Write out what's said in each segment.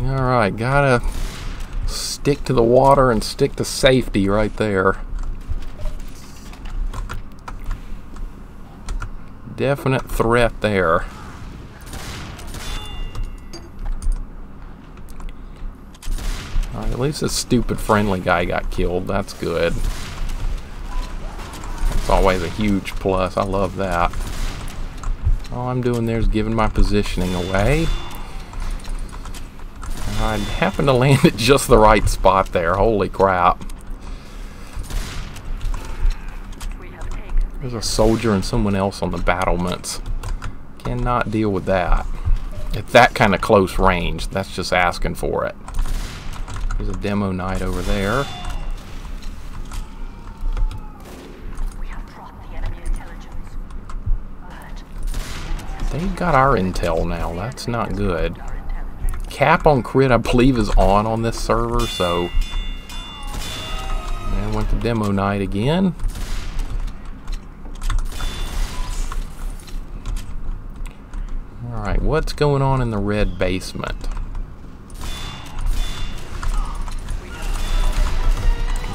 Alright, gotta stick to the water and stick to safety right there. Definite threat there. At least this stupid friendly guy got killed. That's good. It's always a huge plus. I love that. All I'm doing there is giving my positioning away. I happened to land at just the right spot there. Holy crap. There's a soldier and someone else on the battlements. Cannot deal with that. At that kind of close range, that's just asking for it. There's a demo knight over there. They've got our intel now. That's not good. Cap on crit, I believe, is on on this server, so... And went to demo knight again. Alright, what's going on in the red basement?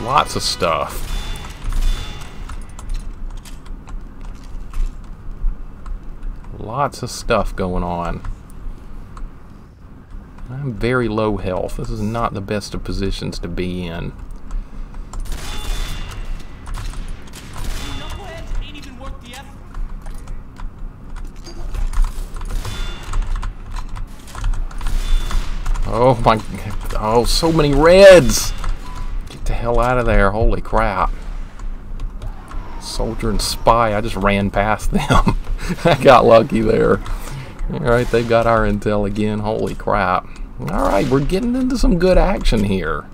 Lots of stuff. Lots of stuff going on. I'm very low health. This is not the best of positions to be in. Oh my, oh, so many reds! Get the hell out of there, holy crap. Soldier and spy, I just ran past them. I got lucky there. Alright, they've got our intel again, holy crap. Alright, we're getting into some good action here.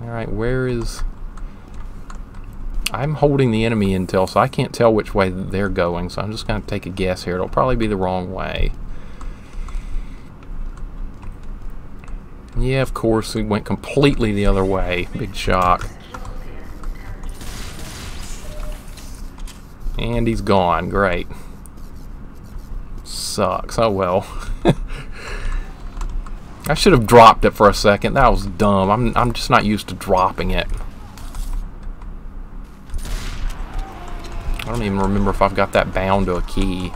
Alright, where is... I'm holding the enemy intel, so I can't tell which way they're going, so I'm just going to take a guess here. It'll probably be the wrong way. Yeah, of course, we went completely the other way. Big shock. And he's gone. Great. Sucks. Oh well. I should have dropped it for a second. That was dumb. I'm, I'm just not used to dropping it. I don't even remember if I've got that bound to a key.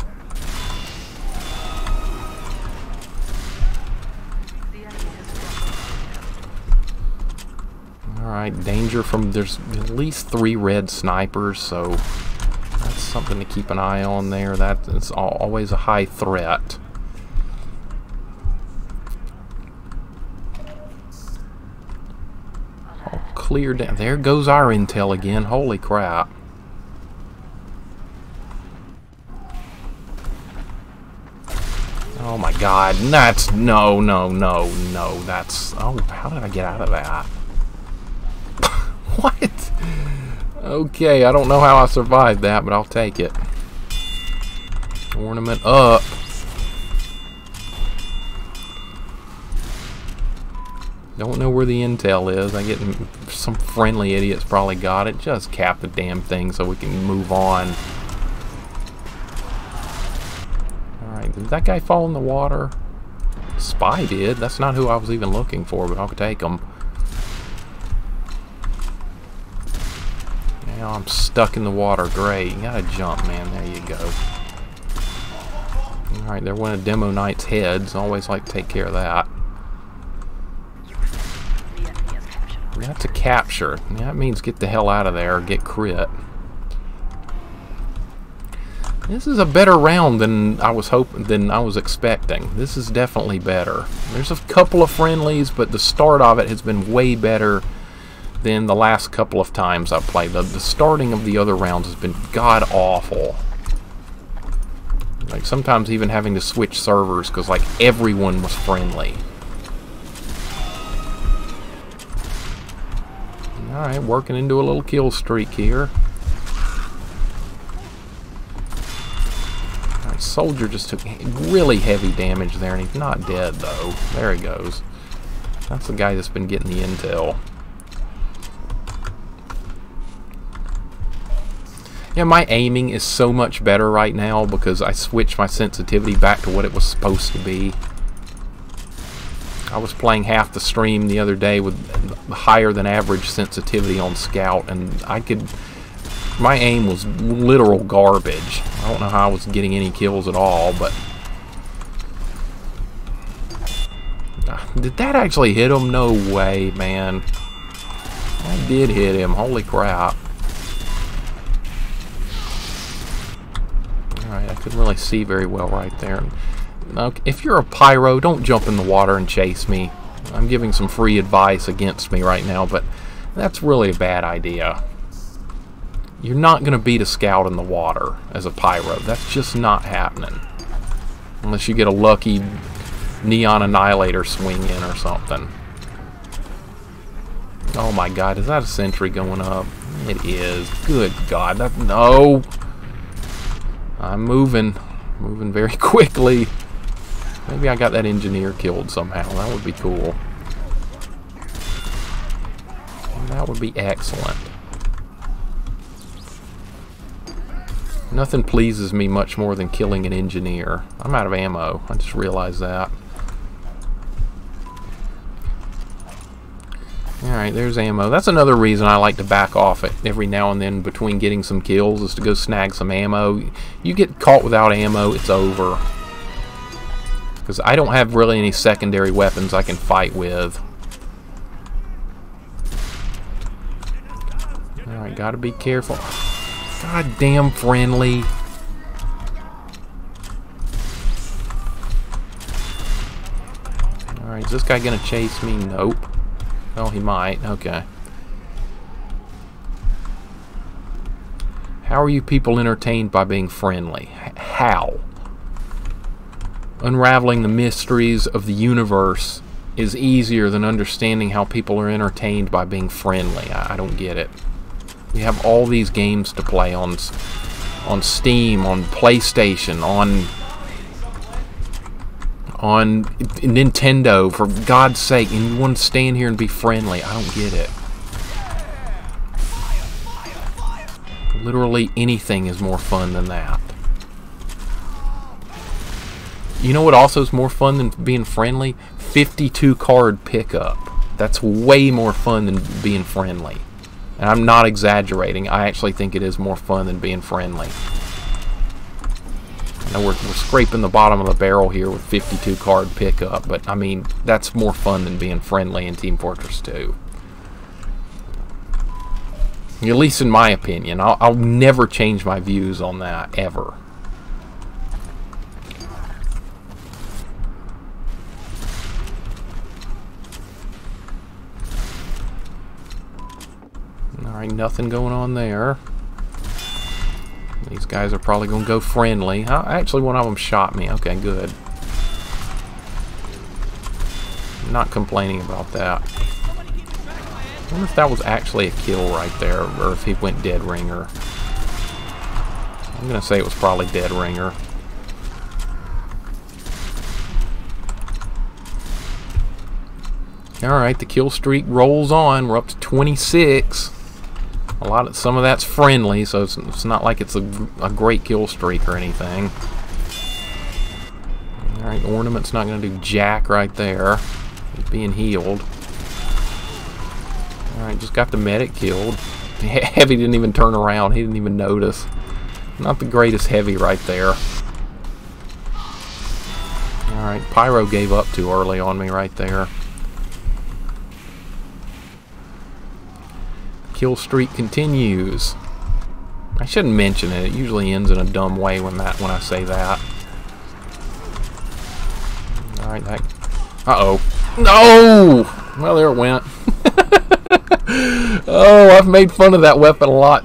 Alright, danger from... There's at least three red snipers, so something to keep an eye on there. That is always a high threat. All clear down. There goes our intel again. Holy crap. Oh my god, that's, no, no, no, no, that's, oh, how did I get out of that? What? Okay, I don't know how I survived that, but I'll take it. Ornament up. Don't know where the intel is. I get some friendly idiots probably got it. Just cap the damn thing so we can move on. Alright, did that guy fall in the water? Spy did. That's not who I was even looking for, but I'll take him. Now I'm stuck in the water. Great. You gotta jump, man. There you go. Alright, they're one of Demo Knight's heads. Always like to take care of that. That's to capture. That means get the hell out of there get crit. This is a better round than I was hoping than I was expecting. This is definitely better. There's a couple of friendlies, but the start of it has been way better than the last couple of times I've played. The, the starting of the other rounds has been god-awful. Like, sometimes even having to switch servers because, like, everyone was friendly. Alright, working into a little kill streak here. Soldier just took really heavy damage there, and he's not dead, though. There he goes. That's the guy that's been getting the intel. Yeah, my aiming is so much better right now because I switched my sensitivity back to what it was supposed to be. I was playing half the stream the other day with higher than average sensitivity on Scout, and I could. My aim was literal garbage. I don't know how I was getting any kills at all, but. Ah, did that actually hit him? No way, man. I did hit him. Holy crap. Couldn't really see very well right there. Now, if you're a pyro, don't jump in the water and chase me. I'm giving some free advice against me right now, but that's really a bad idea. You're not going to beat a scout in the water as a pyro. That's just not happening. Unless you get a lucky Neon Annihilator swing in or something. Oh my god, is that a sentry going up? It is. Good god, that... No! I'm moving. Moving very quickly. Maybe I got that engineer killed somehow. That would be cool. That would be excellent. Nothing pleases me much more than killing an engineer. I'm out of ammo. I just realized that. Alright, there's ammo. That's another reason I like to back off it every now and then between getting some kills is to go snag some ammo. You get caught without ammo, it's over. Because I don't have really any secondary weapons I can fight with. Alright, gotta be careful. God damn friendly. Alright, is this guy gonna chase me? Nope. Oh, he might. Okay. How are you people entertained by being friendly? How? Unraveling the mysteries of the universe is easier than understanding how people are entertained by being friendly. I, I don't get it. We have all these games to play on on Steam, on PlayStation, on on Nintendo, for God's sake, and you want to stand here and be friendly. I don't get it. Literally anything is more fun than that. You know what also is more fun than being friendly? 52 card pickup. That's way more fun than being friendly. And I'm not exaggerating. I actually think it is more fun than being friendly. We're, we're scraping the bottom of the barrel here with 52 card pickup, but I mean, that's more fun than being friendly in Team Fortress 2. At least in my opinion. I'll, I'll never change my views on that, ever. Alright, nothing going on there. These guys are probably going to go friendly. Actually, one of them shot me. Okay, good. Not complaining about that. I wonder if that was actually a kill right there, or if he went dead ringer. I'm going to say it was probably dead ringer. Alright, the kill streak rolls on. We're up to 26. A lot of some of that's friendly, so it's, it's not like it's a, a great kill streak or anything. Alright, ornament's not going to do jack right there. He's being healed. Alright, just got the medic killed. Heavy didn't even turn around. He didn't even notice. Not the greatest heavy right there. Alright, Pyro gave up too early on me right there. Kill streak continues. I shouldn't mention it. It usually ends in a dumb way when that when I say that. Alright, that Uh-oh. No! Well there it went. oh, I've made fun of that weapon a lot